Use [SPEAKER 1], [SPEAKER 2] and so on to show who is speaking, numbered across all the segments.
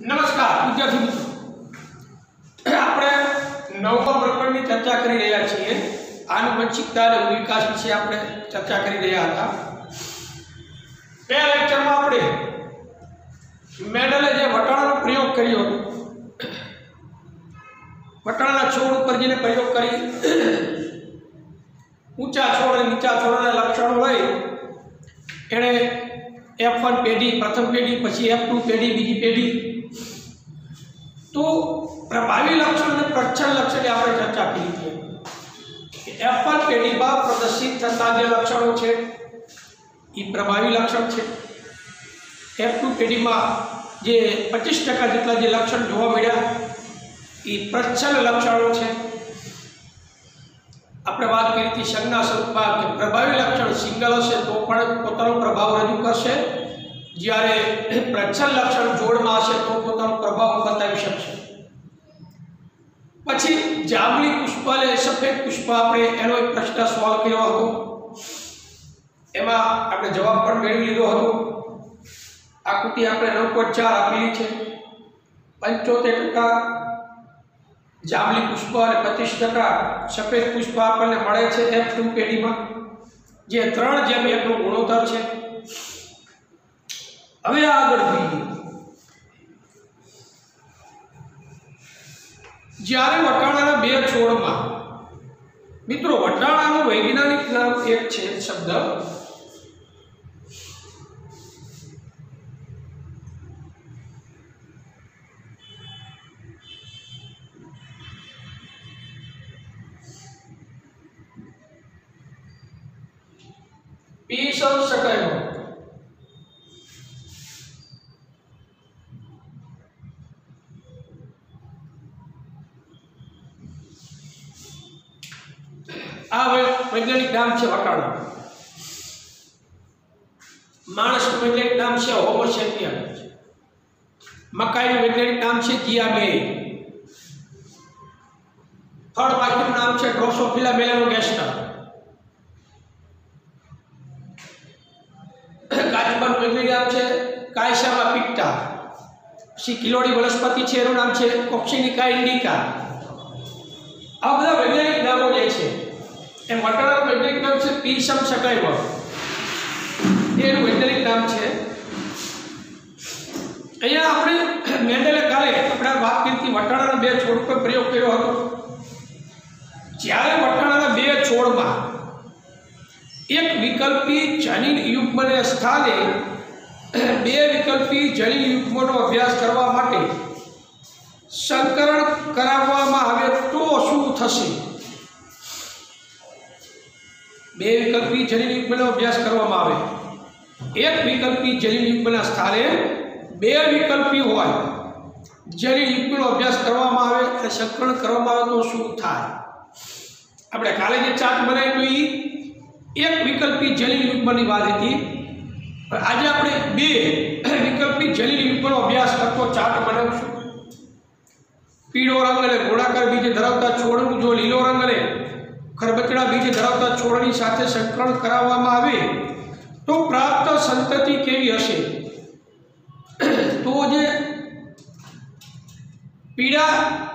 [SPEAKER 1] નમસ્કાર. વિદ્યાર્થી મિત્રો, આપણે નવમા પ્રકરણની ચર્ચા કરી રહ્યા છીએ. આનુવંશિકતા અને વિકાસ વિશે આપણે ચર્ચા કરી રહ્યા હતા. બે લેક્ચરમાં આપણે મેડલે જે વટાણાનો પ્રયોગ કર્યો હતો, વટાણાના છોડ ઉપર જેને પ્રયોગ કરી, ઊંચા છોડ અને નીચા છોડના લક્ષણો હોય, એણે એફ વન પેઢી, પ્રથમ પેઢી, પછી એફ ટુ પેઢી, બીજી પેઢી તો પ્રભાવી લક્ષણ અને પ્રચ્છન્ન લક્ષણની આપણે ચર્ચા કરી છે. એફ વન પેઢીમાં પ્રદર્શિત થતા જે લક્ષણો છે એ પ્રભાવી લક્ષણ છે. એફ ટુ પેઢીમાં જે પચીસ ટકા જેટલા જે લક્ષણ જોવા મળ્યા એ પ્રચ્છન્ન લક્ષણો છે. આપણે વાત કરી હતી સંજ્ઞા સ્વરૂપમાં કે પ્રભાવી લક્ષણ સિંગલ હશે તો પણ પોતાનો પ્રભાવ રજૂ કરશે. જ્યારે પ્રચ્છન્ન લક્ષણ જોડમાં હશે તો પોતાનો પ્રભાવ બતાવી શકશે. પછી જાંબલી પુષ્પ અને સફેદ પુષ્પ આપણે એનો એક પ્રશ્ન સોલ્વ કર્યો હતો. એમાં આપણે જવાબ પણ મેળવી લીધો હતો. આકૃતિ આપણે નવ પોઈન્ટ ચાર આપેલી છે. પંચોતેર ટકા જાંબલી પુષ્પ અને પચીસ ટકા સફેદ પુષ્પ આપણને મળે છે એફ ટુ પેઢીમાં. જે ત્રણ જેમ એકનો ગુણોત્તર છે. હવે આગળ જોઈએ. જ્યારે વટાણાના બે છોડમાં મિત્રો, વટાણાનું વૈજ્ઞાનિક નામ એક છે શબ્દ. પીસમ શકાય આ વૈજ્ઞાનિક નામ છે વટાણા. માણસનું વૈજ્ઞાનિક નામ છે હોમોસેપિયન મકાઈનું વૈજ્ઞાનિક નામ છે જીઆબે ફળ વાક્યનું નામ છે ડ્રોસોફિલા મેલાનોગેસ્ટા કાચબાનું વૈજ્ઞાનિક નામ છે કાયસામા પિક્ટા પછી કિલોડી વનસ્પતિ છે, એનું નામ છે કોક્સિનિકા ઇન્ડિકા આ બધા વૈજ્ઞાનિક નામો જે છે એમ વટાણાનું વૈજ્ઞાનિક નામ છે પીસમ સકાઈવ એનું વૈજ્ઞાનિક નામ છે. અહીંયા આપણે મેન્ડલે કાલે આપણે વાત કરી વટાણાના બે છોડ પર પ્રયોગ કર્યો હતો. જ્યારે વટાણાના બે છોડમાં એક વિકલ્પી જનીન યુગ્મને સ્થાને બે વિકલ્પી જનીન યુગ્મનો અભ્યાસ કરવા માટે સંકરણ કરાવવામાં આવે તો શું થશે? બે વિકલ્પી જનીન યુગ્મનો અભ્યાસ કરવામાં આવે. એક વિકલ્પી જનીન યુગ્મના સ્થાને બે વિકલ્પી હોય. જનીન યુગ્મનો અભ્યાસ કરવામાં આવે અને સંકરણ કરવામાં આવે તો શું થાય? આપણે કાલે જે ચાર્ટ બનાવ્યું એ એક વિકલ્પી જલીલ યુગ્મની વાત હતી. પણ આજે આપણે બે વિકલ્પી જલીલ યુગ્મનો અભ્યાસ કરતો ચાર્ટ બનાવશું. પીળો રંગ અને ગોળાકાર બીજ ધરાવતા છોડનું જો લીલો રંગ અને ખરબચડા બીજ ધરાવતા છોડની સાથે સંકરણ કરાવવામાં આવે તો પ્રાપ્ત સંતતિ કેવી હશે? તો જે પીળા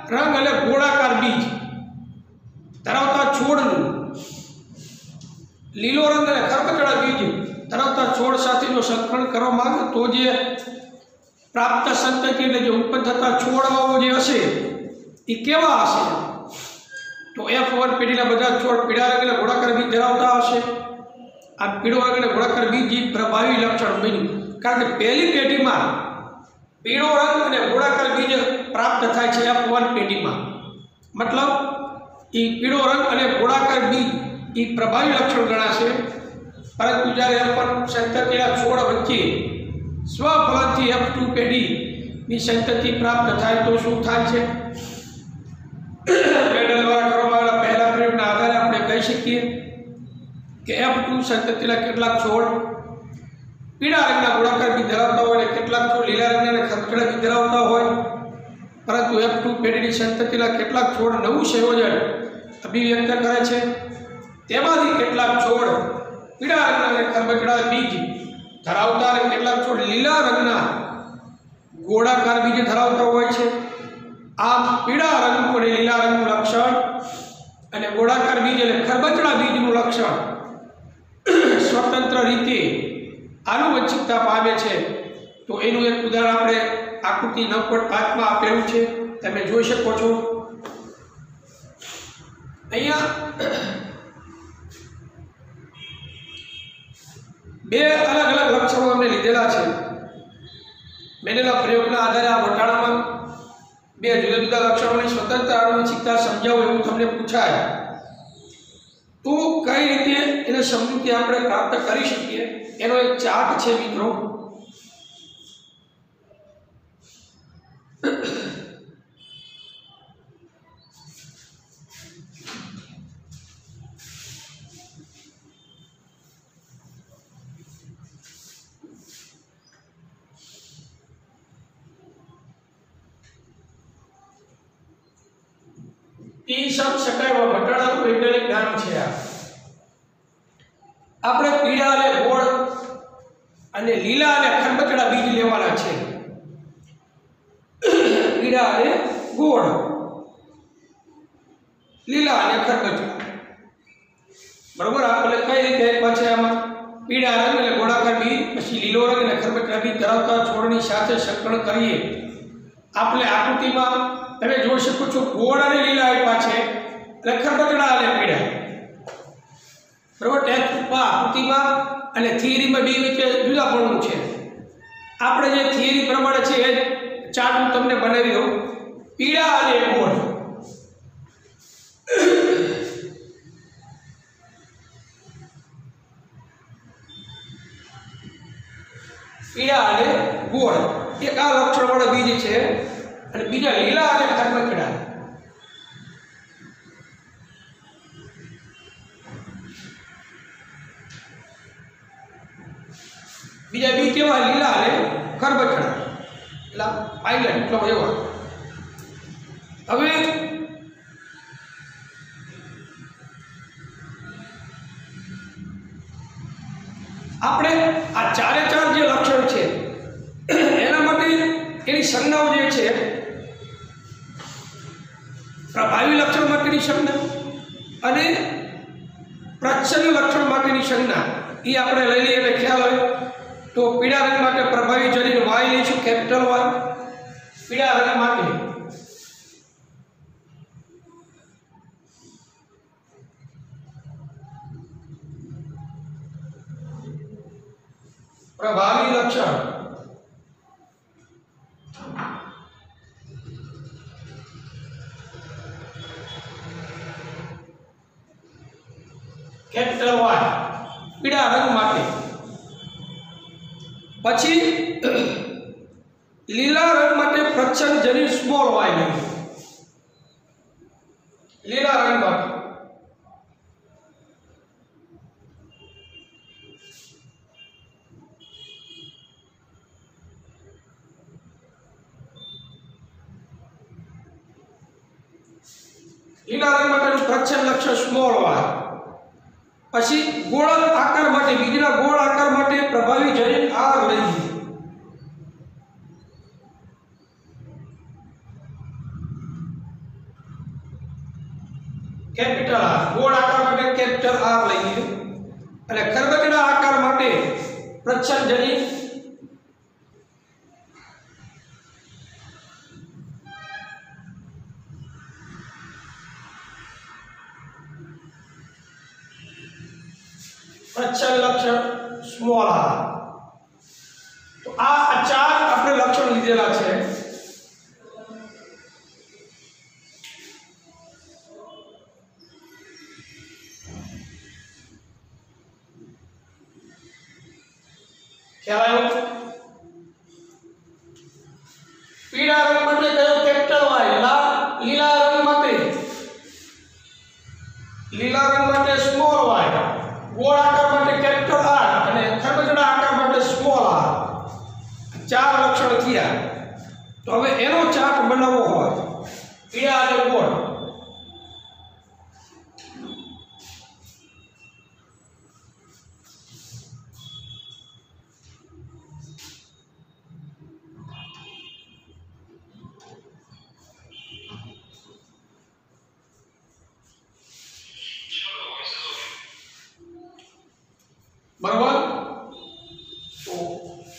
[SPEAKER 1] રંગ અને ગોળાકાર બીજ ધરાવતા છોડનું, લીલો રંગ અને ખરબચડા બીજ ધરાવતા છોડ સાથે જો સંકરણ કરવામાં આવે તો જે પ્રાપ્ત સંતતિ એટલે જે ઉત્પન્ન થતા છોડવાઓ જે હશે એ કેવા હશે? તો એફ વન પેઢીના બધા છોડ પીળા રંગ અને ગોળાકાર બીજ ધરાવતા હશે. આ પીળો રંગ અને ગોળાકાર બીજ પ્રભાવી લક્ષણ બન્યું. કારણ કે પહેલી પેઢીમાં પીળો રંગ અને ગોળાકાર બીજ પ્રાપ્ત થાય છે એફ વન પેઢીમાં. મતલબ એ પીળો રંગ અને ગોળાકાર બીજ એ પ્રભાવી લક્ષણ ગણાશે. પરંતુ જ્યારે એફ વન સંતતિના છોડ વચ્ચે સ્વફળથી એફ ટુ પેઢીની સંતતિ પ્રાપ્ત થાય તો શું થાય છે? મેડલ દ્વારા કરવામાં આવેલા પહેલા પ્રયોગના આધારે આપણે કહી શકીએ કે એફ ટુ સંતતિના કેટલાક છોડ પીળા રંગના ગોળાકાર બી ધરાવતા હોય અને કેટલાક છોડ લીલા રંગના ખતખડા બી ધરાવતા હોય. પરંતુ એફ ટુ પેઢીની સંતતિના કેટલાક છોડ નવું સંયોજન અભિવ્યક્ત કરે છે. તેમાંથી કેટલાક છોડ પીળા રંગના અને ખરબચડા બીજ ધરાવતા અને કેટલાક છોડ લીલા રંગના ગોળાકાર બીજ ધરાવતા હોય છે. આમ પીળા રંગનું અને લીલા રંગનું લક્ષણ અને ગોળાકાર બીજ એટલે ખરબચડા બીજનું લક્ષણ સ્વતંત્ર રીતે આનુવંશિકતા પામે છે, તો એનું એક ઉદાહરણ આપણે આકૃતિ નવ પોઈન્ટ પાંચમાં આપેલું છે. તમે જોઈ શકો છો. અહીંયા બે અલગ અલગ લક્ષણો અમને લીધેલા છે. મેનેલા પ્રયોગના આધારે આ વટાણામાં બે જુદા જુદા લક્ષણોની સ્વતંત્ર આનુવંશિકતા સમજાવો એવું તમને પૂછાય. તો કઈ રીતે એને સમજૂતી આપણે પ્રાપ્ત કરી શકીએ? એનો એક ચાર્ટ છે મિત્રો ઈ સમ શકાય એવા ઘટાડાનું વૈજ્ઞાનિક નામ છે આ આપણે પીળા અને ગોળ અને લીલા અને ખરબચડા બીજ લેવાના છે પીળા અને ગોળ લીલા અને ખરબચડા બરોબર આપણે કઈ રીતે આપ્યા છે આમાં પીળા રંગ અને ગોળાકાર બીજ પછી લીલો રંગ અને ખરબચડા બીજ ધરાવતા છોડની સાથે સંકલન કરીએ આપણે આકૃતિમાં તમે જોઈ શકો છો ગોળ અને લીલા આપ્યા છે એટલે ખરબચડા અને પીળા બરોબર ટેક્સ્ટમાં આકૃતિમાં અને થિયરીમાં બે વચ્ચે જુદાપણું છે આપણે જે થિયરી પ્રમાણે છે એ ચાર્ટ હું તમને બનાવી દઉં પીળા અને ગોળ પીળા અને ગોળ. એક આ લક્ષણવાળા બીજ છે અને બીજા લીલા અને ખરબચડા બીજા બી કેવા? લીલા અને ખરબચડા એટલે આઈલેન્ડ એટલો એવા. હવે આપણે આ ચારે ચાર જે લક્ષણ છે એની સંજ્ઞાઓ જે છે પ્રભાવી લક્ષણ માટેની સંજ્ઞા અને પ્રચ્છન્ન લક્ષણ માટેની સંજ્ઞા, એ આપણે લઈ લઈએ એટલે ખ્યાલ હોય તો પીળા રંગ માટે પ્રભાવી જરીને વાય લઈશું કેપિટલ વાય. પીળા રંગ માટે પ્રભાવી લક્ષણ કેપિટલ વાય પીળા રંગ માટે પછી લીલા રંગ માટે પ્રચ્છન્ન જરી સ્મોલ વાય લઈએ લીલા રંગ માટે લીલા રંગ માટેનું પ્રચ્છન્ન લક્ષણ સ્મોલ વાય પછી ગોળ આકાર માટે, બીજના ગોળ આકાર માટે પ્રભાવી જનીન આર લઈએ કેપિટલ આર ગોળ આકાર માટે કેપિટલ આર લઈએ અને ખરબચડા આકાર માટે પ્રચ્છન્ન જરીન પ્રચ્છન્ન લક્ષણ સ્મોલ આર તો આ ચાર આપણે લક્ષણ લીધેલા છે.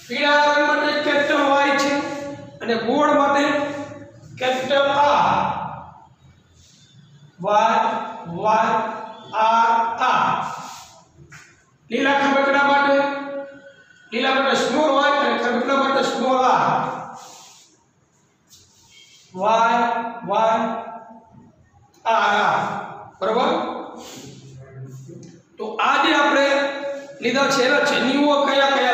[SPEAKER 1] પીળા રંગ માટે કેપિટલ વાય છે અને ગોળ માટે capital R Y Y, R R લીલા ખબકડા માટે, લીલા માટે સ્મોલ વાય અને ખબકડા માટે small R Y Y, R R બરોબર? તો આજે આપણે લીધા છે એના જન્યુઓ કયા કયા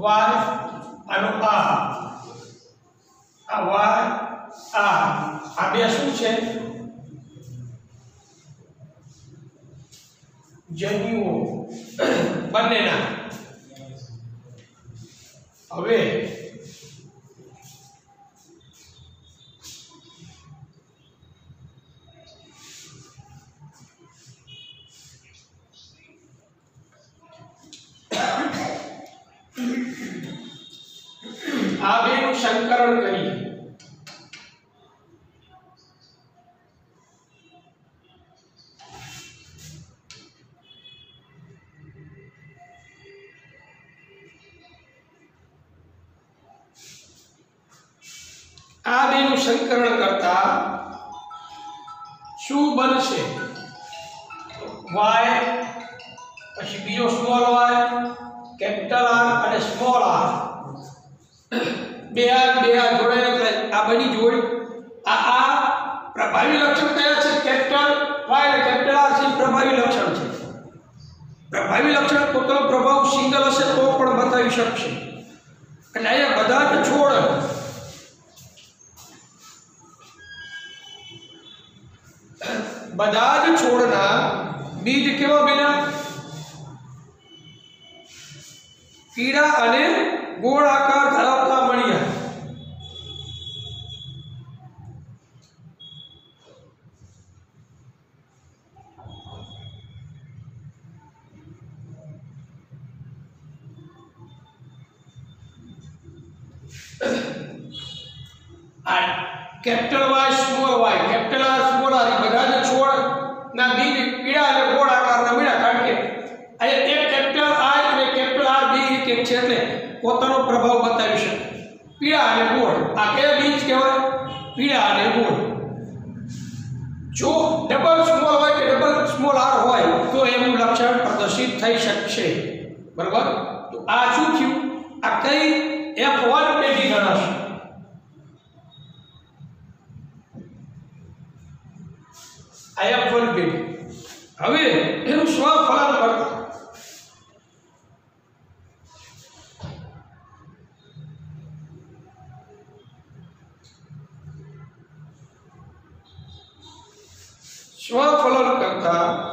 [SPEAKER 1] વાય આનો આ. આ વાય આ. આ બે શું છે? જન્યુઓ. બંનેના. હવે બધા જ છોડના બીજ કેવા બન્યા? પીળા અને ગોળ આકાર ધરાવતા સ્વફલન કરતા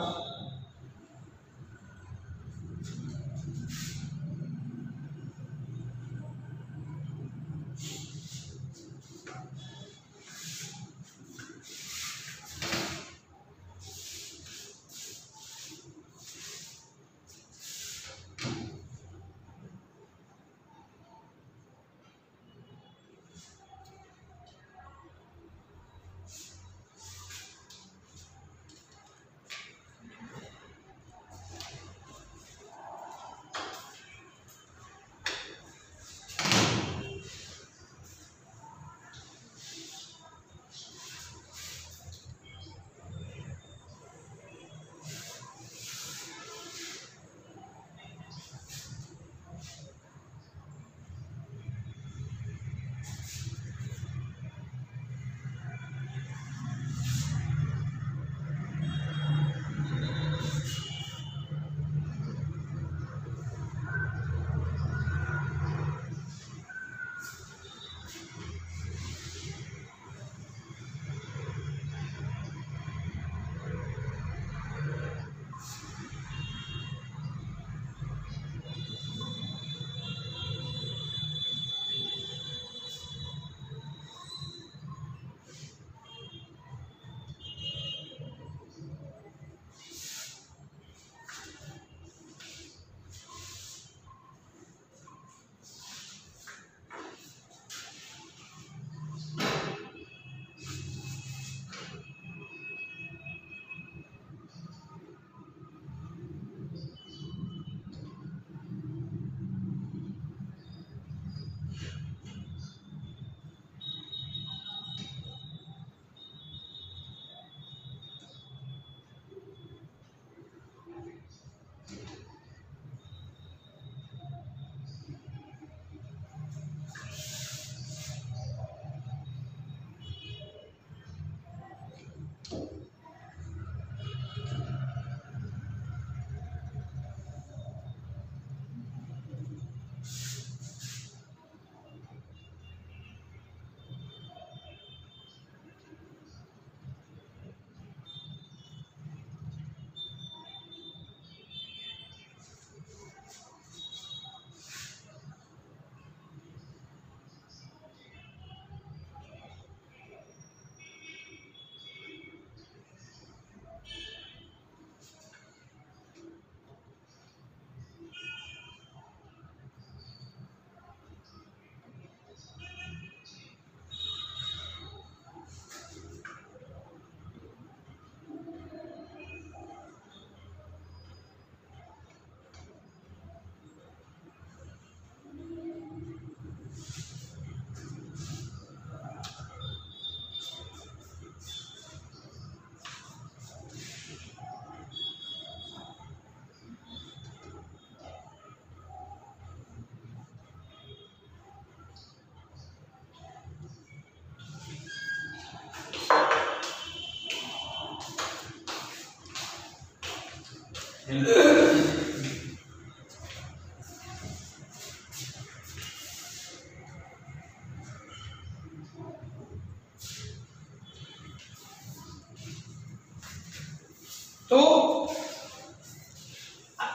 [SPEAKER 1] તો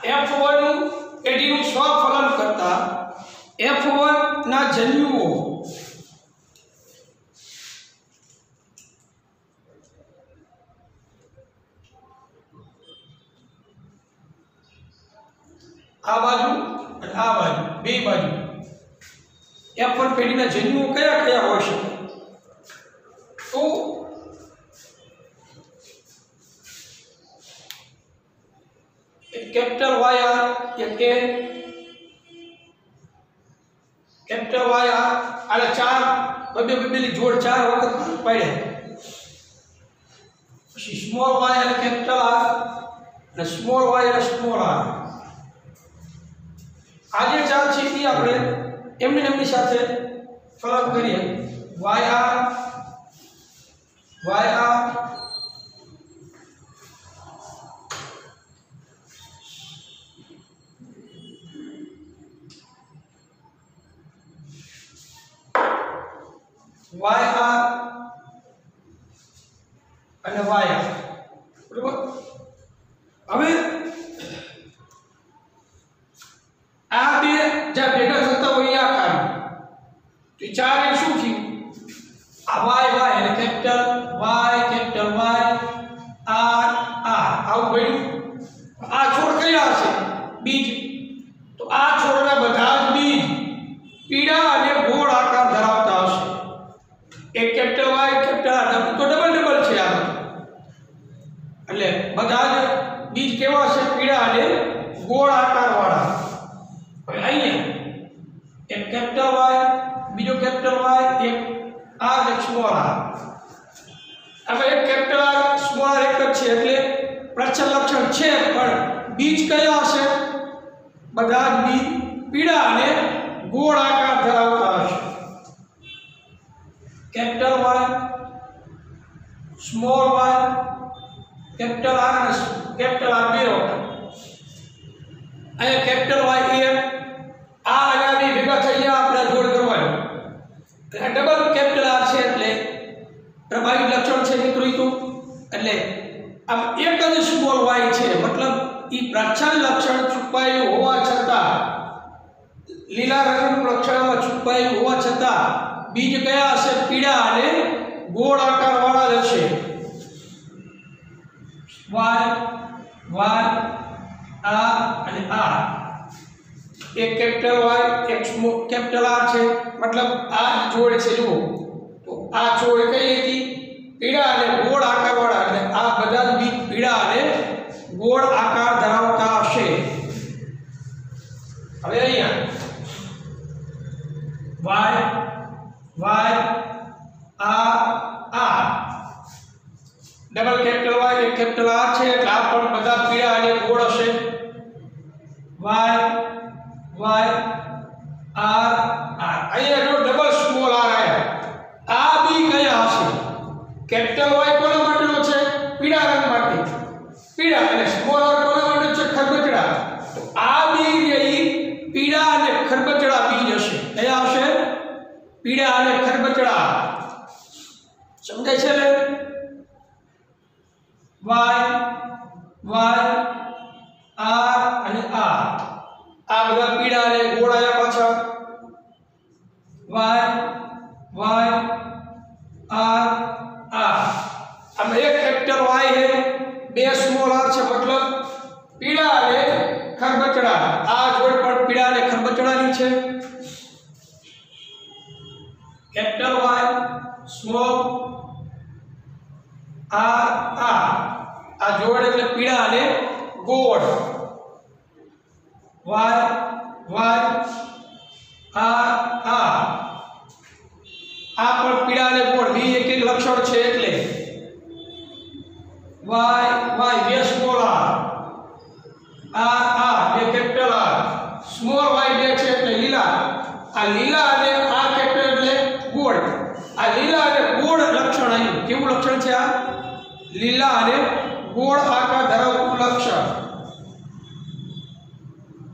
[SPEAKER 1] એફ વન એટીનું સ્વફલન કરતા એફ વન ના જન્યુઓ આ બાજુ અને આ બાજુ બે બાજુ એફ વન પેઢીના જન્યુઓ કયા કયા હોઈ શકે તો એક કેપિટલ વાય આર એક કે કેપિટલ વાય આર આલે ચાર બબે બબેલી જોડ ચાર વખત પાડ્યા પછી સ્મોલ વાય અને કેપિટલ આર અને સ્મોલ વાય અને સ્મોલ આર આ જે ચાર છે એ આપણે એમની એમની સાથે ફલક કરીએ Y R Y R R અને આર. બરોબર? હવે આ બે જ્યાં ભેગા થતા હોય આ કાર્ય તો ચાર એ શું થયું? આ y y એટલે કેપિટલ વાય આર આર આવું બન્યું આ છોડ કયા હશે બીજ તો આ છોડના બધા જ બીજ પીળા અને ગોળ આકાર ધરાવતા હશે એક કેપિટલ વાય કેપિટલ આર તો ડબલ ડબલ છે આ એટલે બધા જ બીજ કેવા છે પીળા અને ગોળ આકાર વાળા હવે અહીંયા એક કેપિટલ વાય બીજો કેપિટલ વાય એક આર એક સ્મોલ આર હવે એક કેપિટલ આર સ્મોલ આર એક જ છે એટલે પ્રચ્છન્ન લક્ષણ છે પણ બીજ કયા હશે બધા જ બીજ પીળા અને ગોળ આકાર ધરાવતા હશે capital Y small Y capital R અને કેપિટલ આર બે અહીંયા કેપિટલ વાય એ આ અને બી ભેગા થઈ ગયા, આપણે જોડ કરવાનું. એટલે ડબલ કેપિટલ આર છે એટલે પ્રભાવી લક્ષણ છે મિત્રો તો. એટલે આમ એક જ સ્મોલ વાય છે. મતલબ ઈ પ્રચ્છન્ન લક્ષણ છુપાયેલું હોવા છતાં, લીલા રંગનું લક્ષણમાં છુપાયેલું હોવા છતાં, બીજ કયા હશે? પીળા અને ગોળ આકાર વાળા જ હશે. વાય વાય આ અને આ. એક કેપિટલ વાય એક કેપિટલ આર છે. મતલબ આ જોડ છે, જુઓ. તો આ જોડ કઈ હતી? પીળા અને ગોળ આકારવાળા. એટલે આ બધા બીજ પીળા અને ગોળ આકાર ધરાવતા હશે. હવે અહીંયા. વાય વાય આ આ ડબલ કેપિટલ y એક કેપિટલ r છે. એટલે આ પણ બધા પીળા અને ગોળ હશે. Y Y r r. અહીંયા જો ડબલ સ્મોલ r આયા. આ બી કયા હશે? કેપિટલ y કોના માટેનો છે? પીળા રંગ માટે. પીળા અને સ્મોલ r કોના માટે છે? ખરબચડા. આ બી રહી પીળા અને ખરબચડા બી હશે. કયા હશે? પીળા અને ખરબચડા. સમજાય છે ને? વાય વાય, આર અને આ આ બધા પીળા અને ગોળ આયા પાછા વાય વાય, આર આર. આમાં એક કેપિટલ વાય है બે સ્મોલ આર છે, મતલબ પીળા અને ખરબચડા. આ જોડ પણ પીળા અને ખરબચડાની છે. Capital Y small R R આ જોડ એટલે પીળા અને ગોળ વાય વાય આર આર આ પણ પીળા અને ગોળ બે એક એક લક્ષણ છે એટલે વાય વાય બે સ્મોલ આર આર આર બે કેપિટલ આર સ્મોલ વાય બે છે એટલે લીલા આ લીલા અને આ કેપિટલ એટલે ગોળ આ લીલા અને ગોળ લક્ષણ આવ્યું કેવું લક્ષણ છે આ લીલા અને ગોળ આકાર ધરાવતું લક્ષણ.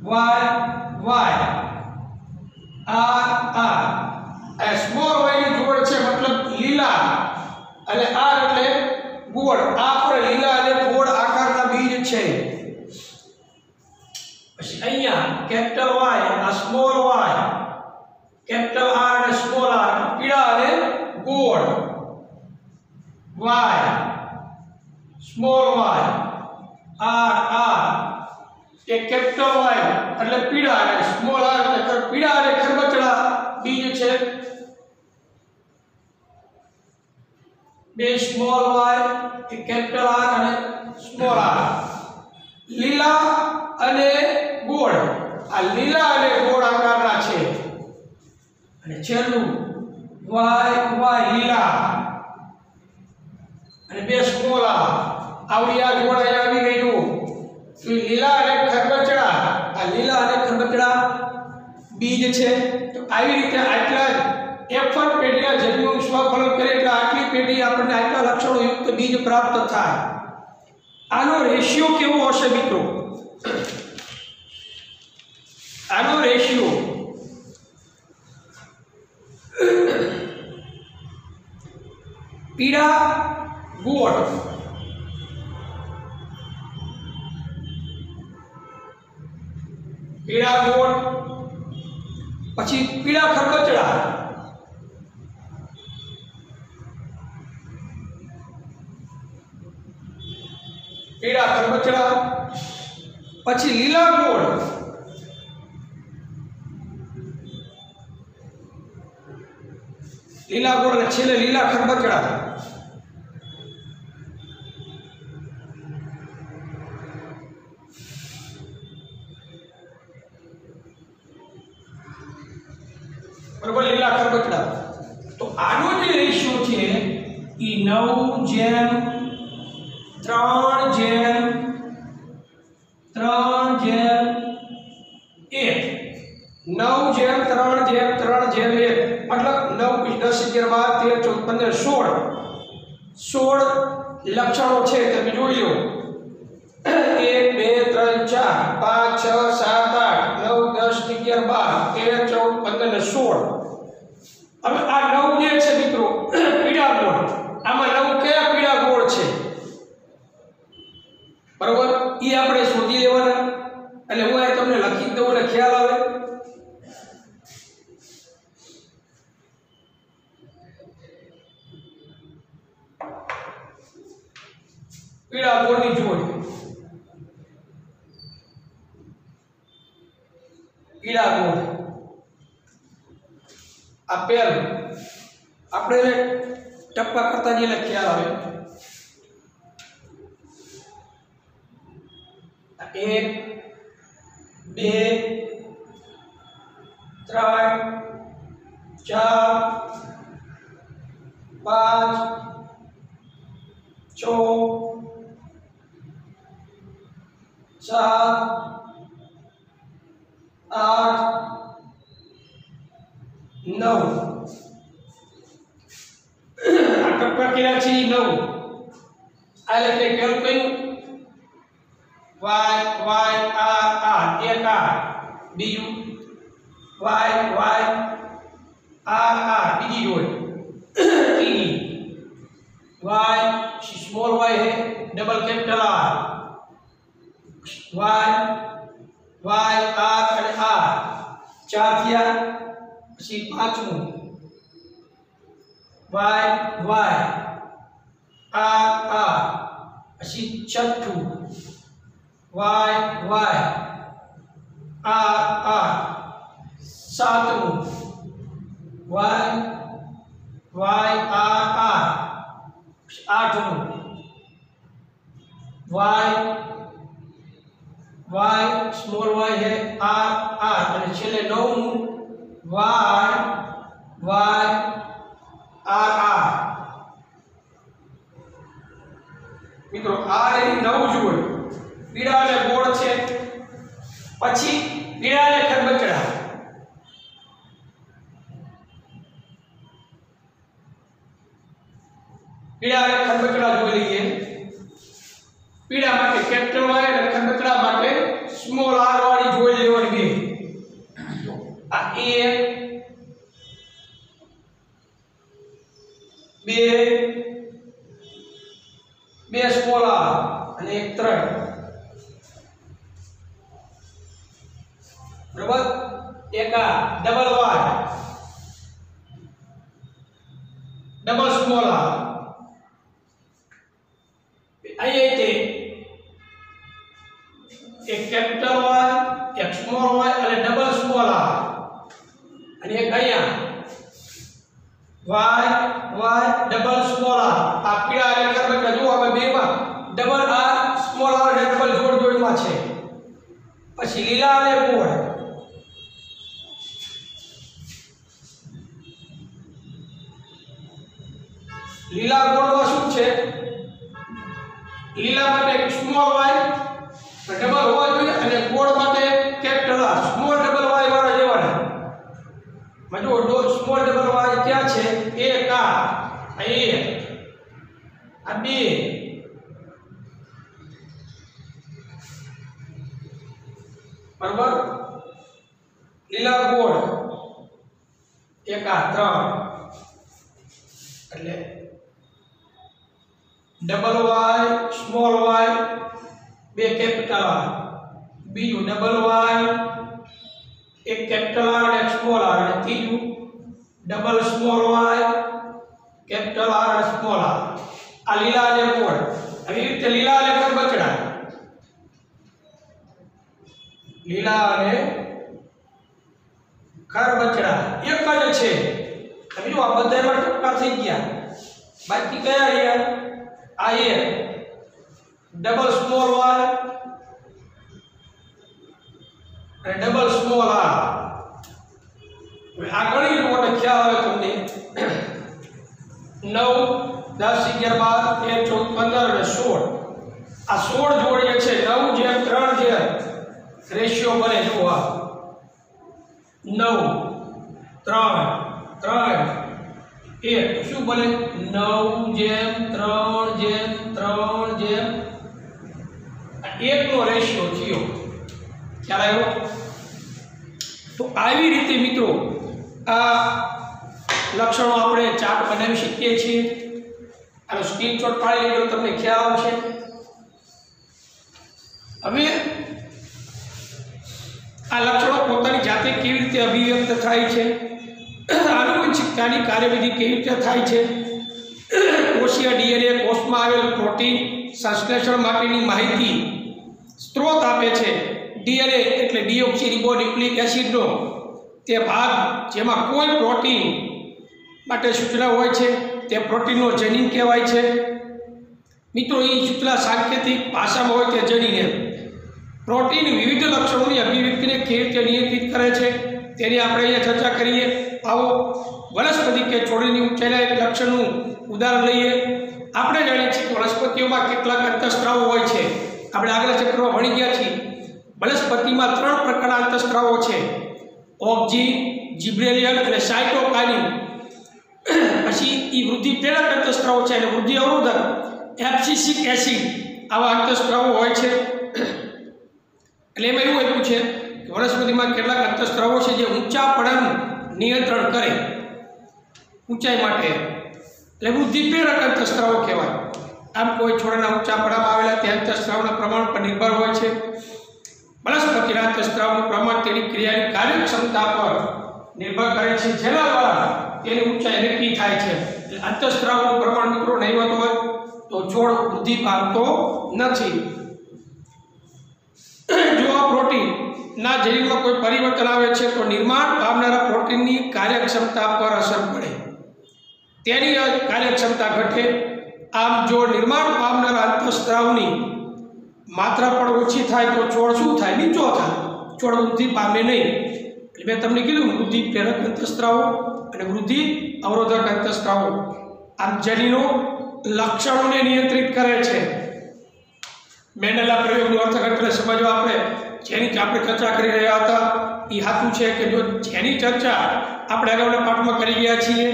[SPEAKER 1] Y Y. R R. એ સ્મોલ વાયની જોડ છે, મતલબ લીલા. અને આર એટલે ગોળ. આ પર લીલા અને ગોળ આકારના બીજ છે. પછી અહીંયા કેપિટલ વાય આ સ્મોલ વાય કેપિટલ આર અને સ્મોલ આર પીળા અને ગોળ. Y. Small Y R R એ કેપિટલ વાય એટલે પીળા અને સ્મોલ આર એટલે પીળા અને ખરબચડા બીજ છે. બે સ્મોલ વાય એ કેપિટલ આર અને સ્મોલ આર લીલા અને ગોળ. આ લીલા અને ગોળ આકારના છે. અને છેલ્લું વાય વાય લીલા. અને બે સ્મોલ આર આવડી આ અહીંયા આવી ગઈ તો લીલા અને ખરબચડા. આ લીલા અને ખરબચડા બીજ છે. તો આવી રીતે આટલા F1 પેઢીના જન્યુનું સ્વફલન કરે એટલે આટલી પેઢી આપણને આટલા લક્ષણો યુક્ત બીજ પ્રાપ્ત થાય. આનો રેશિયો કેવો હશે મિત્રો? આનો રેશિયો પીળા ગોળ પીળા ગોળ, પછી પીળા ખરબચડા પીળા ખરબચડા પછી લીલા ગોળ. લીલા ગોળ અને છેલ્લે લીલા ખરબચડા વાય વાય, આર આર, બીજી જોડ. ત્રીજી વાય સ્મોલ વાય હે? Double capital R. Y Y, R અને આર. ચાર થયા, પછી પાંચમું. Y Y, R R. પછી છઠ્ઠું. Y Y, R R. સાતમું વાય વાય આર આર આઠમું વાય વાય સ્મોલ વાય है આર આર અને છેલ્લે નવમું વાય વાય આર આર મિત્રો આ એની નવ જોડ પીળા અને ગોળ છે પછી પીળા અને ખરબચડા પીળા અને ખરબચડા જોઈ લઈએ પીળા માટે કેપિટલ વાય અને ખરબચડા માટે સ્મોલ આર વાળી જોઈ લેવાની એક બે બે સ્મોલ આર અને એક ત્રણ। બરોબર? એક આ double Y double small R તે એક કેપિટલ હોય, એક સ્મોલ વાય અને ડબલ સ્મોલ આર અને એક અહીંયા. Y Y double small R આ પીળા અને કરબટા જો હવે બેમાં. Double R small R double જોડ જોડમાં છે. પછી લીલા અને ગોળ. લીલા ગોળમાં શું છે? લીલા માટે સ્મોલ વાય ડબલ હોવા જોઈએ અને ગોળ માટે capital R small double Y વાળા જેવાના જો ડો સ્મોલ ડબલ વાય ક્યાં છે? એક, આ એક આ બે. બરાબર? લીલા ગોળ. એક, આ, ત્રણ. એટલે ડબલ વાય સ્મોલ વાય બે કેપિટલ આર બીજું ડબલ વાય એક કેપિટલ આર અને સ્મોલ આર અને ત્રીજું double small Y capital R અને સ્મોલ આર આ લીલા અને કોડ આવી રીતે લીલા અને બચડા લીલા અને કરબચડા એક જ છે. સમજો આ બધામાં ટપકા થઈ ગયા. બાકી કયા રહ્યા? આ એક ડબલ સ્મોલ વાય અને ડબલ સ્મોલ આર હવે આ ગણી લો એટલે ખ્યાલ આવે તમને નવ દસ અગિયાર બાર તેર ચૌદ પંદર અને સોળ આ સોળ જોડીએ છે નવ જેમ ત્રણ જેમ રેશિયો બને જુઓ આ નવ ત્રણ ત્રણ એક, શું બને નવ જેમ, ત્રણ જેમ ત્રણ જેમ. આ એકનો રેશિયો થયો. ખ્યાલ આવ્યો? તો આવી રીતે મિત્રો, આ લક્ષણો આપણે ચાર્ટ બનાવી શકીએ છીએ આનો સ્ક્રીનશોટ પાડી લેજો, તમને ખ્યાલ આવશે. હવે, આ લક્ષણો પોતાની જાતે કેવી રીતે અભિવ્યક્ત થાય છે? આનુવંશિકતાની કાર્યવિધિ કેવી રીતે થાય છે? કોષીય ડીએનએ કોષમાં આવેલ પ્રોટીન સંશ્લેષણ માટેની માહિતી સ્ત્રોત આપે છે. ડીએનએ એટલે ડીઓક્સીરિબોન્યુક્લિક એસિડનો તે ભાગ જેમાં કોઈ પ્રોટીન માટે સૂચના હોય છે. તે પ્રોટીનનો જનીન કહેવાય છે. મિત્રો એ સૂચના સાંકેતિક ભાષામાં હોય તે જનીને પ્રોટીન વિવિધ લક્ષણોની અભિવ્યક્તિને કેવી રીતે નિયંત્રિત કરે છે? તેની આપણે અહીંયા ચર્ચા કરીએ. આવો વનસ્પતિ કે છોડની ઊંચાઈના એક લક્ષણનું ઉદાહરણ લઈએ. આપણે જાણીએ છીએ કે વનસ્પતિઓમાં કેટલાક અંતઃસ્ત્રાવો હોય છે. આપણે આગલા ચક્રમાં ભણી ગયા છીએ. વનસ્પતિમાં ત્રણ પ્રકારના અંતઃસ્ત્રાવો છે. ઓક્ઝી જીબ્રેલિયન અને સાયટોકાઇન પછી એ વૃદ્ધિ પ્રેરક અંતઃસ્ત્રાવો છે અને વૃદ્ધિ અવરોધક એપ્સિસિક એસિડ આવા અંતઃસ્ત્રાવો હોય છે. એટલે એમાં એવું આપ્યું છે વનસ્પતિમાં કેટલાક અંતઃસ્ત્રાવો છે જે ઊંચા પડાનું નિયંત્રણ કરે. ઊંચાઈ માટે. એટલે વૃદ્ધિ પ્રેરક અંતઃસ્ત્રાવો કહેવાય. આમ કોઈ છોડના ઊંચા પડામાં આવેલા તે અંતઃસ્ત્રાવના પ્રમાણ પર નિર્ભર હોય છે. વનસ્પતિના અંતઃસ્ત્રાવનું પ્રમાણ તેની ક્રિયાની કાર્યક્ષમતા પર નિર્ભર કરે છે. જેના દ્વારા તેની ઊંચાઈ નક્કી થાય છે. એટલે પ્રમાણ મિત્રો નહીવત હોય, તો છોડ વૃદ્ધિ પામતો નથી. જો આ પ્રોટીન ના જનીનમાં કોઈ પરિવર્તન આવે છે તો નિર્માણ પામનારા પ્રોટીનની કાર્યક્ષમતા પર અસર પડે. તેની કાર્યક્ષમતા ઘટે. આમ જો નિર્માણ પામનારા અંતઃસ્ત્રાવની માત્રા પણ ઓછી થાય તો છોડ શું થાય? નીચો થાય. છોડ વૃદ્ધિ પામે નહીં. એટલે મેં તમને કીધું વૃદ્ધિ પ્રેરક અંતઃસ્ત્રાવો અને વૃદ્ધિ અવરોધક અંતઃસ્ત્રાવો. આમ જનીનો લક્ષણોને નિયંત્રિત કરે છે. મેન્ડેલા પ્રયોગનું અર્થઘટન સમજવા આપણે જેની આપણે ચર્ચા કરી રહ્યા હતા એ સાચું છે કે જો જેની ચર્ચા આપણે અગાઉના પાઠમાં કરી ગયા છીએ,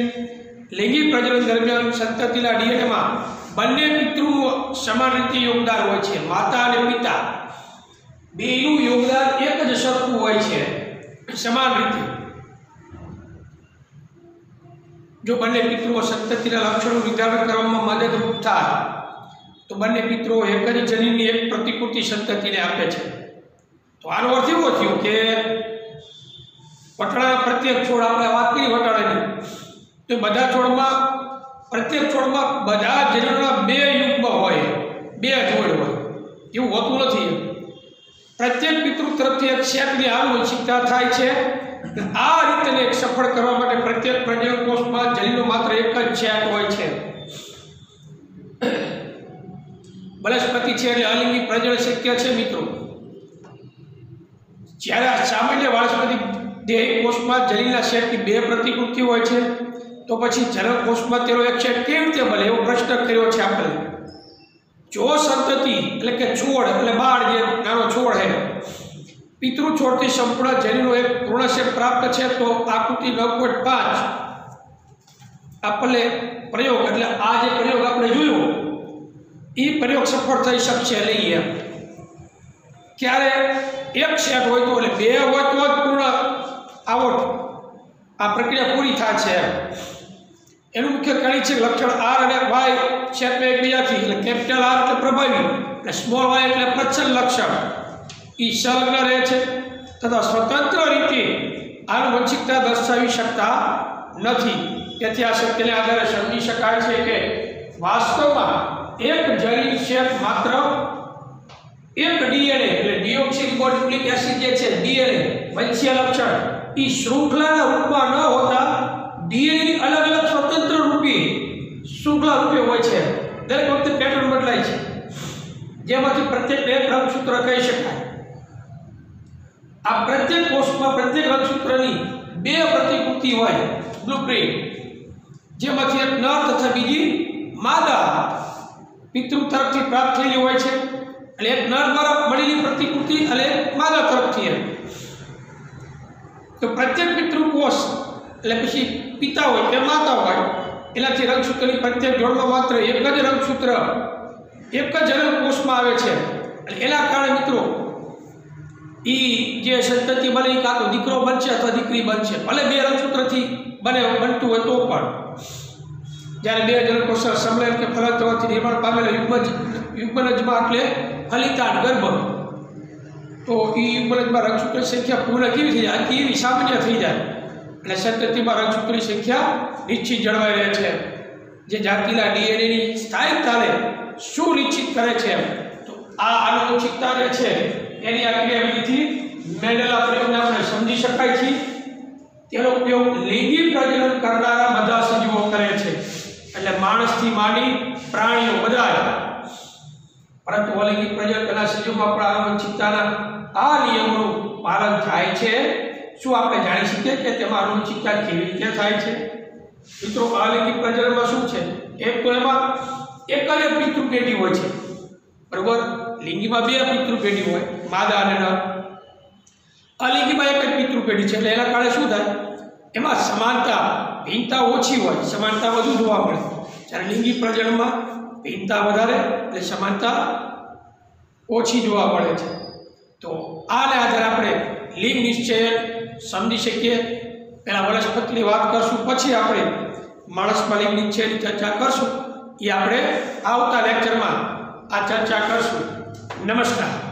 [SPEAKER 1] લૈંગિક પ્રજનન દરમિયાન સંતતિના ડીએનએમાં બંને પિતૃનું સમાન રીતે યોગદાન હોય છે. માતા અને પિતા બેનું યોગદાન એક જ સરખું હોય છે, સમાન રીતે. જો બંને પિતૃઓ સંતતિના લક્ષણો નિર્ધારણ કરવામાં મદદરૂપ થાય, તો બંને પિતૃઓ એક જ જનીનની એક પ્રતિકૃતિ સંતતિને આપે છે. તો આનો અર્થ એવો થયો કે વટાણા પ્રત્યેક છોડ આપણે વાત કરી વટાણાની. તો બધા છોડમાં, પ્રત્યેક છોડમાં બધા જનીનોના બે યુગ્મ હોય, બે છોડ હોય. એવું હોતું નથી. પ્રત્યેક પિતૃ તરફથી એક શેકની આનુવંશિકતા થાય છે. આ રીતને એક સફળ કરવા માટે પ્રત્યેક પ્રજનન કોષમાં જનીનો માત્ર એક જ શેક હોય છે. વનસ્પતિ છે એટલે અલિંગી પ્રજનન શક્ય છે મિત્રો. જ્યારે આ સામાન્ય વનસ્પતિ દેહ જલીલના સેટની બે પ્રતિકૃતિ હોય છે, તો પછી જનક કોષમાં તેનો એક સેટ કેવી રીતે બને એવો પ્રશ્ન કર્યો છે આપણે. જો સંતતિ એટલે કે છોડ એટલે બાળ જે નાનો છોડ છે પિતૃ છોડથી સંપૂર્ણ જનીનો એક પૂર્ણ સેટ પ્રાપ્ત છે, તો આકૃતિ નવ પોઈન્ટ પાંચ આપણને પ્રયોગ એટલે આ જે પ્રયોગ આપણે જોયો એ પ્રયોગ સફળ થઈ શકશે લઈએ ક્યારે એક સેટ હોય તો એટલે બે હોય તો જ પૂર્ણ આવટ આ પ્રક્રિયા પૂરી થાય છે એનું મુખ્ય કણી છે લક્ષણ આર અને વાય. સેટમાં એકબીજાથી, એટલે કેપિટલ આર એટલે પ્રભાવી, એટલે સ્મોલ વાય એટલે પ્રચ્છન્ન લક્ષણ. એ સંલગ્ન રહે છે તથા સ્વતંત્ર રીતે આનુવંશિકતા દર્શાવી શકતા નથી. તેથી આ સત્યને આધારે સમજી શકાય છે કે વાસ્તવમાં એક જરી સેટ માત્ર એક ડીએનએ એટલે ડીઓક્સિરિબોન્યુક્લિક એસિડ જે છે, ડીએનએ, વંશીય લક્ષણ. એ શૃંખલાના રૂપમાં ન હોતા, ડીએનએની અલગ અલગ સ્વતંત્ર રૂપી શૃંખલા રૂપે હોય છે. દરેક વખતે પેટર્ન બદલાય છે. જેમાંથી પ્રત્યેક બે રંગસૂત્ર કહી શકાય. આ પ્રત્યેક કોષમાં પ્રત્યેક રંગસૂત્રની બે પ્રતિકૃતિ હોય બ્લુપ્રિન્ટ જેમાંથી એક નર તથા બીજી માદા પિતૃ તરફથી પ્રાપ્ત થયેલી હોય છે. એટલે એક નર દ્વારા મળેલી પ્રતિકૃતિ એક માદા તરફથી એમ. તો પ્રત્યેક પિતૃકોષ એટલે પછી પિતા હોય કે માતા હોય, એનાથી રંગસૂત્રની પ્રત્યેક જોડમાં માત્ર એક જ રંગસૂત્ર, એક જ રંગકોષમાં આવે છે. એટલે એના કારણે મિત્રો એ જે સંતતિ બને કાં તો દીકરો બનશે અથવા દીકરી બનશે. ભલે બે રંગસૂત્રથી બને, બનતું હોય તો પણ. જ્યારે બે જનકોષ સંમેલન કે ફલન થવાથી નિર્માણ પામેલા યુગ્મજ યુગ્મનજમાં એટલે ફલિતાંડ ગર્ભ. તો એ યુગ્મનજમાં રંગસૂત્રની સંખ્યા પૂર્ણ કેવી થઈ જાય? એવી સામાન્ય થઈ જાય. અને સંતતિમાં રંગસૂત્રની સંખ્યા નિશ્ચિત જળવાઈ રહે છે. જે જાતિના ડીએનએની સ્થાયિકતાને સુનિશ્ચિત કરે છે? તો આ આનુવંશિકતા જે છે, એની આ ક્રિયાવિધિથી મેડેલા પ્રયોગને આપણે સમજી શકાય છે. તેનો ઉપયોગ લિંગી પ્રજનન કરનારા બધા સજીવો કરે છે. એટલે માણસથી માંડી પ્રાણીઓ બધા પરંતુ અલિંગિક પ્રજનનના સંજોગમાં પણ આનુવંશિકતાના આ નિયમોનું પાલન થાય છે. શું આપણે જાણી શકીએ કે તેમાં આનુવંશિકતા કેવી રીતે થાય છે? મિત્રો અલિંગિક પ્રજનનમાં શું છે? એક તો એમાં એક જ પિતૃ પેઢી હોય છે. બરોબર? લિંગીમાં બે પિતૃ પેઢી હોય, માદા અને નર. અલિંગીમાં એક જ પિતૃ પેઢી છે, એટલે એના કારણે શું થાય? એમાં સમાનતા, ભિન્નતા ઓછી હોય, સમાનતા વધુ જોવા મળે. જ્યારે લિંગી પ્રજનનમાં ભિન્નતા વધારે એટલે સમાનતા ઓછી જોવા મળે છે. તો આને આધારે આપણે લિંગ નિશ્ચય સમજી શકીએ. પહેલાં વનસ્પતિની વાત કરશું, પછી આપણે માણસમાં લિંગ નિશ્ચયની ચર્ચા કરશું. એ આપણે આવતા લેક્ચરમાં આ ચર્ચા કરશું. નમસ્કાર.